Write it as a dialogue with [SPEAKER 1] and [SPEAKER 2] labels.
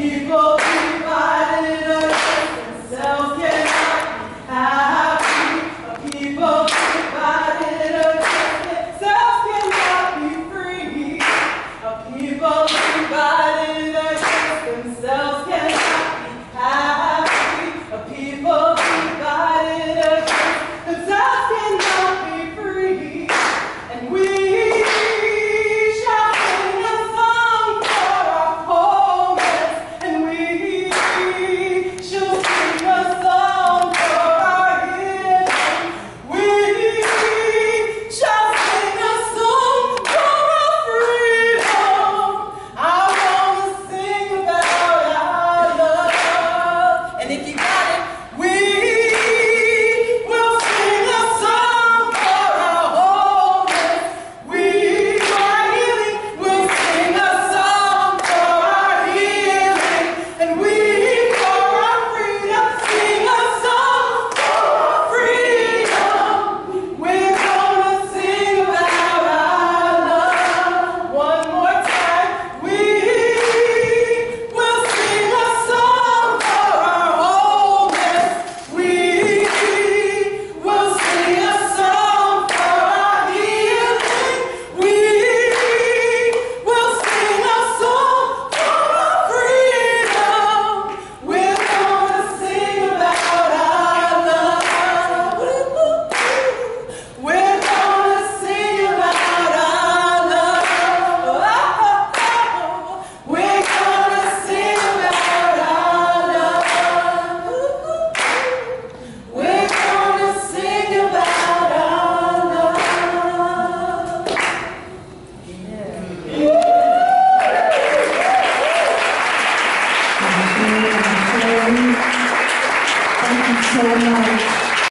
[SPEAKER 1] people.
[SPEAKER 2] Thank you so much.